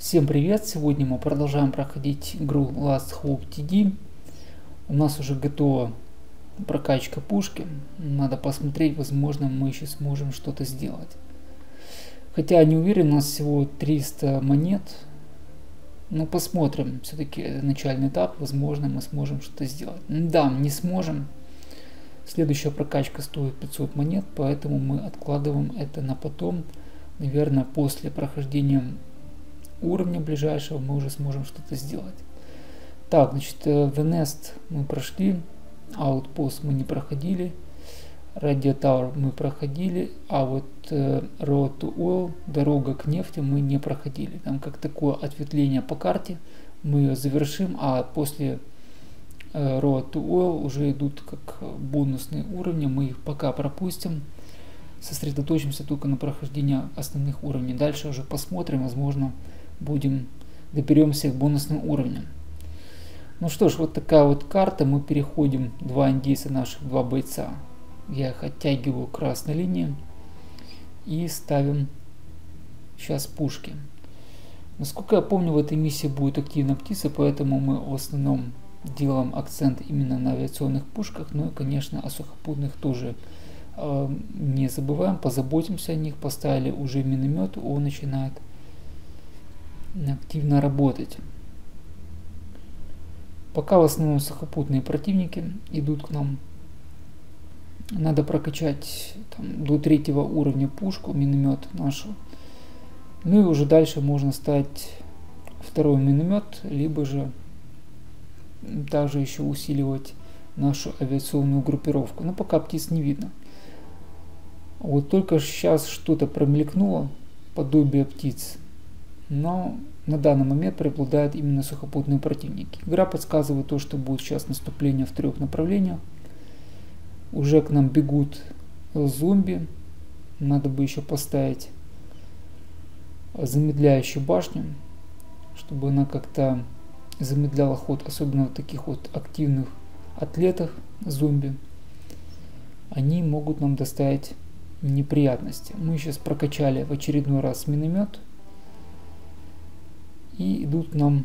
Всем привет! Сегодня мы продолжаем проходить игру Last Hope TD. У нас уже готова прокачка пушки. Надо посмотреть, возможно мы еще сможем что-то сделать. Хотя не уверен, у нас всего 300 монет. Но посмотрим. Все-таки начальный этап, возможно мы сможем что-то сделать. Да, не сможем. Следующая прокачка стоит 500 монет, поэтому мы откладываем это на потом. Наверное, после прохождения уровня ближайшего мы уже сможем что-то сделать. Так, значит, э, The Nest мы прошли, Outpost мы не проходили, Radio Tower мы проходили, а вот э, Road to Oil, дорога к нефти мы не проходили. Там как такое ответвление по карте, мы ее завершим, а после э, Road to Oil уже идут как бонусные уровни, мы их пока пропустим сосредоточимся только на прохождении основных уровней. Дальше уже посмотрим, возможно, будем доберемся к бонусным уровням. Ну что ж, вот такая вот карта. Мы переходим два индейца наших, два бойца. Я их оттягиваю красной линии и ставим сейчас пушки. Насколько я помню, в этой миссии будет активна птица, поэтому мы в основном делаем акцент именно на авиационных пушках, ну и, конечно, о сухопутных тоже э, не забываем, позаботимся о них, поставили уже миномет, он начинает активно работать. Пока в основном сухопутные противники идут к нам. Надо прокачать там, до третьего уровня пушку, миномет нашу. Ну и уже дальше можно ставить второй миномет, либо же также еще усиливать нашу авиационную группировку. Но пока птиц не видно. Вот только сейчас что-то промелькнуло, подобие птиц но на данный момент преобладают именно сухопутные противники. Игра подсказывает то, что будет сейчас наступление в трех направлениях. Уже к нам бегут зомби. Надо бы еще поставить замедляющую башню, чтобы она как-то замедляла ход, особенно в таких вот активных атлетах зомби. Они могут нам доставить неприятности. Мы сейчас прокачали в очередной раз миномет – и идут нам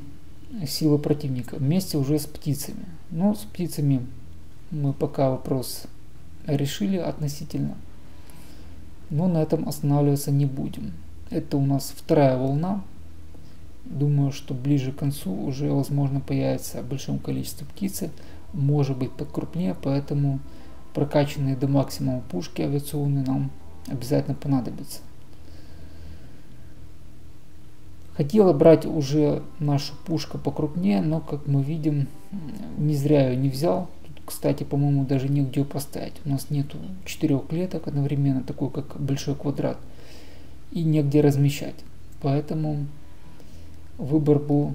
силы противника вместе уже с птицами. Но с птицами мы пока вопрос решили относительно. Но на этом останавливаться не будем. Это у нас вторая волна. Думаю, что ближе к концу уже возможно появится большое количество птицы. Может быть покрупнее, поэтому прокачанные до максимума пушки авиационные нам обязательно понадобятся. Хотела брать уже нашу пушку покрупнее, но как мы видим, не зря ее не взял. Тут, кстати, по-моему, даже негде поставить. У нас нету четырех клеток одновременно, такой как большой квадрат. И негде размещать. Поэтому выбор был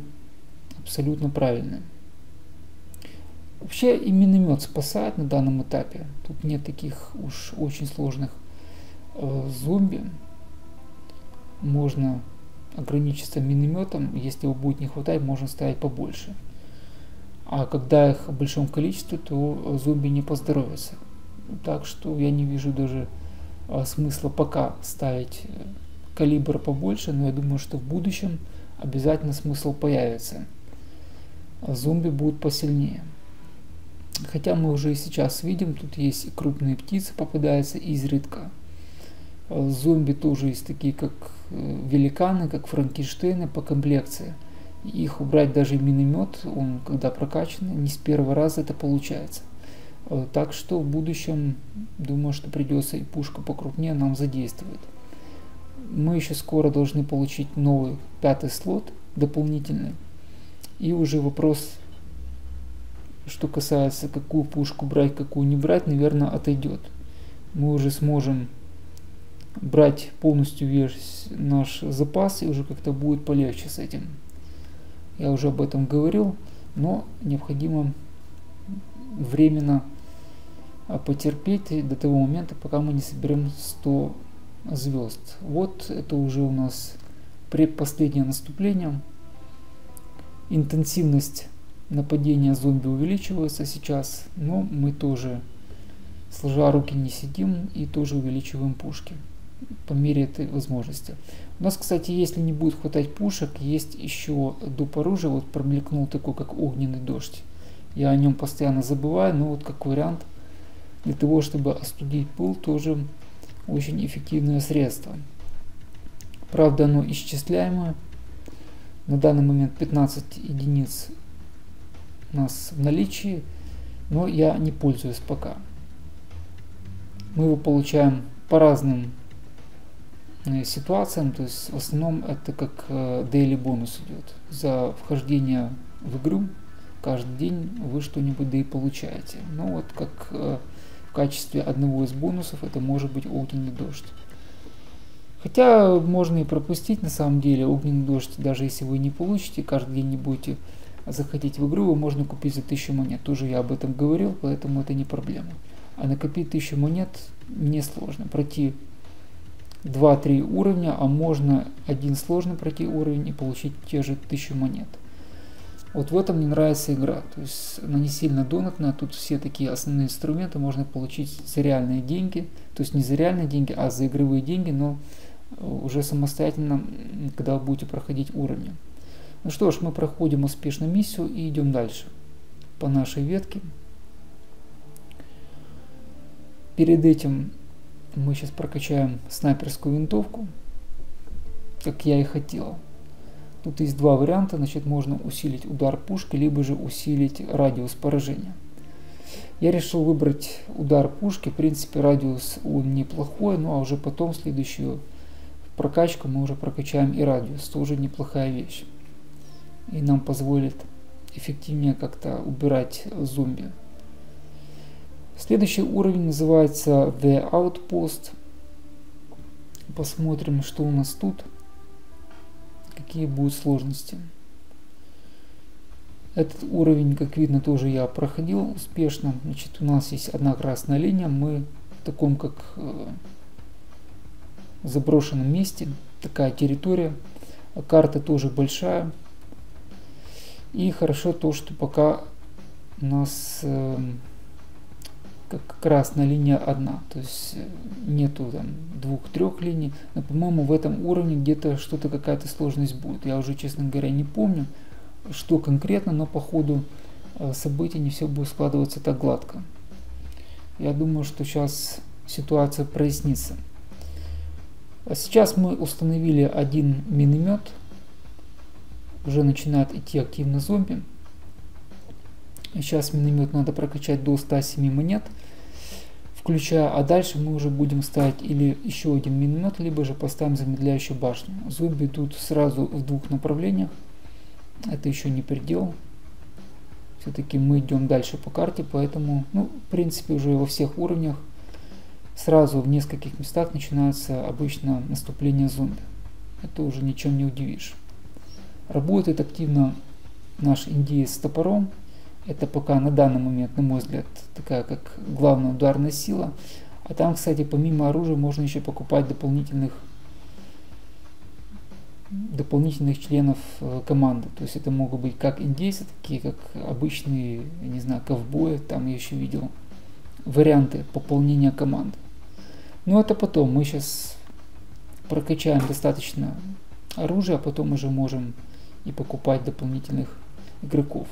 абсолютно правильный. Вообще и миномет спасает на данном этапе. Тут нет таких уж очень сложных э, зомби. Можно ограничиться минометом, если его будет не хватать, можно ставить побольше. А когда их в большом количестве, то зомби не поздоровятся. Так что я не вижу даже а, смысла пока ставить э, калибр побольше, но я думаю, что в будущем обязательно смысл появится. Зомби будут посильнее. Хотя мы уже и сейчас видим, тут есть крупные птицы попадаются изредка. Э, зомби тоже есть такие, как великаны, как Франкенштейны по комплекции. Их убрать даже миномет, он когда прокачан, не с первого раза это получается. Э, так что в будущем, думаю, что придется и пушка покрупнее нам задействовать. Мы еще скоро должны получить новый пятый слот дополнительный. И уже вопрос, что касается какую пушку брать, какую не брать, наверное, отойдет. Мы уже сможем брать полностью весь наш запас и уже как-то будет полегче с этим. Я уже об этом говорил, но необходимо временно а, потерпеть до того момента, пока мы не соберем 100 звезд. Вот это уже у нас предпоследнее наступление. Интенсивность нападения зомби увеличивается сейчас, но мы тоже сложа руки не сидим и тоже увеличиваем пушки. По мере этой возможности. У нас, кстати, если не будет хватать пушек, есть еще доп. оружие, вот промелькнул такой, как огненный дождь. Я о нем постоянно забываю, но вот как вариант, для того, чтобы остудить пыл, тоже очень эффективное средство. Правда, оно исчисляемое. На данный момент 15 единиц у нас в наличии, но я не пользуюсь пока. Мы его получаем по разным ситуациям, то есть в основном это как э, daily бонус идет. За вхождение в игру каждый день вы что-нибудь да и получаете. Ну вот как э, в качестве одного из бонусов это может быть огненный дождь. Хотя можно и пропустить на самом деле огненный дождь, даже если вы не получите, каждый день не будете заходить в игру, его можно купить за 1000 монет. Тоже я об этом говорил, поэтому это не проблема. А накопить 1000 монет несложно. Пройти 2-3 уровня, а можно один сложный пройти уровень и получить те же 1000 монет. Вот в этом мне нравится игра. То есть она не сильно донатная, тут все такие основные инструменты можно получить за реальные деньги. То есть не за реальные деньги, а за игровые деньги, но уже самостоятельно, когда будете проходить уровни. Ну что ж, мы проходим успешно миссию и идем дальше по нашей ветке. Перед этим мы сейчас прокачаем снайперскую винтовку, как я и хотел. Тут есть два варианта, значит можно усилить удар пушки, либо же усилить радиус поражения. Я решил выбрать удар пушки, в принципе радиус он неплохой, ну а уже потом следующую прокачку мы уже прокачаем и радиус, тоже неплохая вещь. И нам позволит эффективнее как-то убирать зомби. Следующий уровень называется The Outpost. Посмотрим, что у нас тут какие будут сложности. Этот уровень, как видно, тоже я проходил успешно. Значит, у нас есть одна красная линия. Мы в таком, как э, заброшенном месте. Такая территория. Карта тоже большая. И хорошо то, что пока у нас э, красная линия одна, то есть э, нету там двух-трех линий, но по-моему в этом уровне где-то что-то какая-то сложность будет. Я уже, честно говоря, не помню, что конкретно, но по ходу э, событий не все будет складываться так гладко. Я думаю, что сейчас ситуация прояснится. А сейчас мы установили один миномет, уже начинает идти активно зомби. Сейчас миномет надо прокачать до 107 монет, включая, а дальше мы уже будем ставить или еще один миномет, либо же поставим замедляющую башню. Зомби идут сразу в двух направлениях, это еще не предел. Все-таки мы идем дальше по карте, поэтому, ну, в принципе, уже во всех уровнях сразу в нескольких местах начинается обычно наступление зомби. Это уже ничем не удивишь. Работает активно наш индеец с топором, это пока на данный момент, на мой взгляд, такая как главная ударная сила. А там, кстати, помимо оружия можно еще покупать дополнительных дополнительных членов э, команды. То есть это могут быть как индейцы, такие как обычные, не знаю, ковбои, там я еще видел варианты пополнения команды. Но это потом, мы сейчас прокачаем достаточно оружия, а потом уже можем и покупать дополнительных игроков.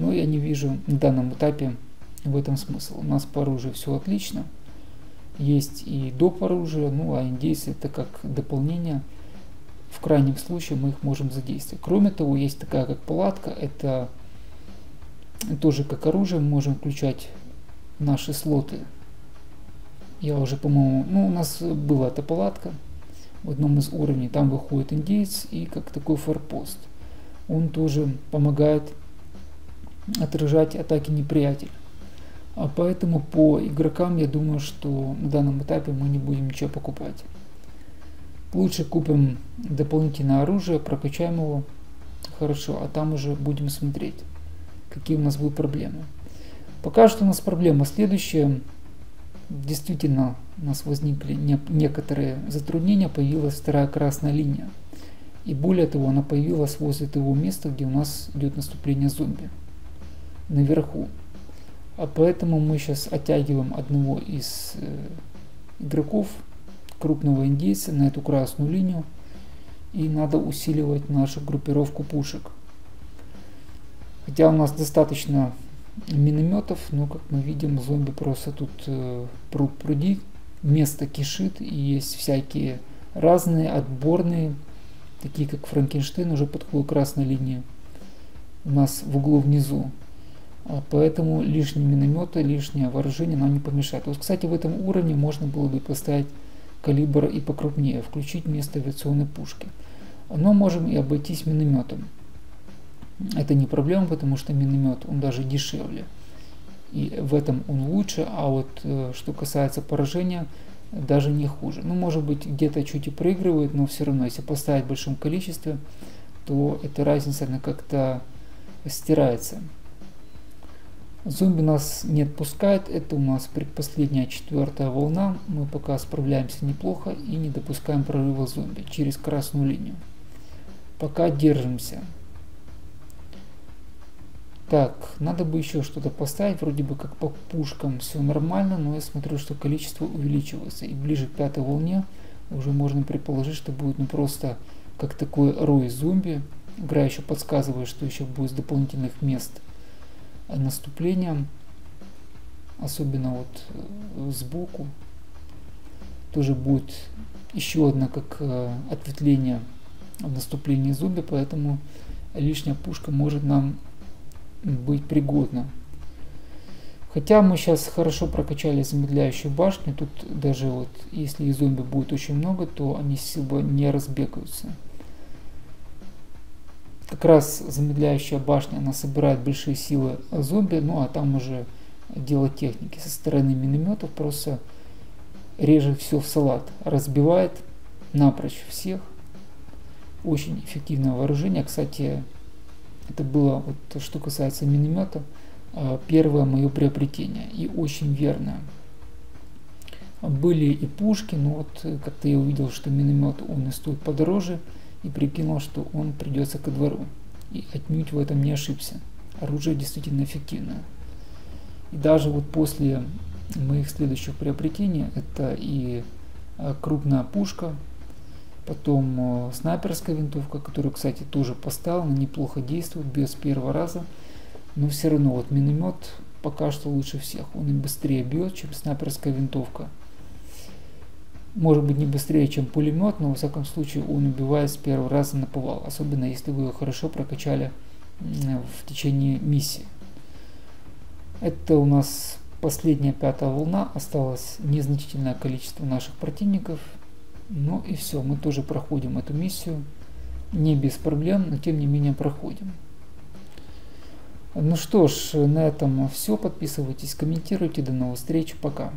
Но я не вижу на данном этапе в этом смысл. У нас по оружию все отлично. Есть и доп. оружие, ну а индейцы это как дополнение. В крайнем случае мы их можем задействовать. Кроме того, есть такая как палатка. Это тоже как оружие. Мы можем включать наши слоты. Я уже, по-моему, ну у нас была эта палатка в одном из уровней. Там выходит индейец и как такой форпост. Он тоже помогает отражать атаки неприятеля. А поэтому по игрокам я думаю, что на данном этапе мы не будем ничего покупать. Лучше купим дополнительное оружие, прокачаем его хорошо, а там уже будем смотреть, какие у нас будут проблемы. Пока что у нас проблема следующая. Действительно, у нас возникли некоторые затруднения, появилась вторая красная линия. И более того, она появилась возле того места, где у нас идет наступление зомби наверху. А поэтому мы сейчас оттягиваем одного из э, игроков, крупного индейца на эту красную линию. И надо усиливать нашу группировку пушек. Хотя у нас достаточно минометов, но как мы видим, зомби просто тут э, пруд пруди, место кишит, и есть всякие разные отборные, такие как Франкенштейн, уже под красной линии у нас в углу внизу. А поэтому лишние минометы, лишнее вооружение нам не помешает. Вот, кстати, в этом уровне можно было бы поставить калибр и покрупнее, включить вместо авиационной пушки. Но можем и обойтись минометом. Это не проблема, потому что миномет, он даже дешевле. И в этом он лучше, а вот э, что касается поражения, даже не хуже. Ну, может быть, где-то чуть и проигрывает, но все равно, если поставить в большом количестве, то эта разница, она как-то стирается. Зомби нас не отпускает, это у нас предпоследняя четвертая волна, мы пока справляемся неплохо и не допускаем прорыва зомби через красную линию. Пока держимся. Так, надо бы еще что-то поставить, вроде бы как по пушкам все нормально, но я смотрю, что количество увеличивается. И ближе к пятой волне уже можно предположить, что будет не просто как такой рой зомби. Игра еще подсказывает, что еще будет дополнительных мест – наступлением, особенно вот э, сбоку, тоже будет еще одно как э, ответвление в наступлении зомби, поэтому лишняя пушка может нам быть пригодна. Хотя мы сейчас хорошо прокачали замедляющую башню, тут даже вот если зомби будет очень много, то они сильно не разбегаются как раз замедляющая башня, она собирает большие силы зомби, ну а там уже дело техники. Со стороны минометов просто режет все в салат, разбивает напрочь всех. Очень эффективное вооружение. Кстати, это было, вот, что касается миномета, первое мое приобретение и очень верное. Были и пушки, но вот как-то я увидел, что миномет он и стоит подороже, и прикинул, что он придется ко двору. И отнюдь в этом не ошибся. Оружие действительно эффективное. И даже вот после моих следующих приобретений, это и э, крупная пушка, потом э, снайперская винтовка, которую, кстати, тоже поставил, она неплохо действует, без первого раза, но все равно вот миномет пока что лучше всех, он и быстрее бьет, чем снайперская винтовка может быть не быстрее, чем пулемет, но во всяком случае он убивает с первого раза на повал, особенно если вы его хорошо прокачали в течение миссии. Это у нас последняя пятая волна, осталось незначительное количество наших противников. Ну и все, мы тоже проходим эту миссию, не без проблем, но тем не менее проходим. Ну что ж, на этом все. Подписывайтесь, комментируйте. До новых встреч. Пока.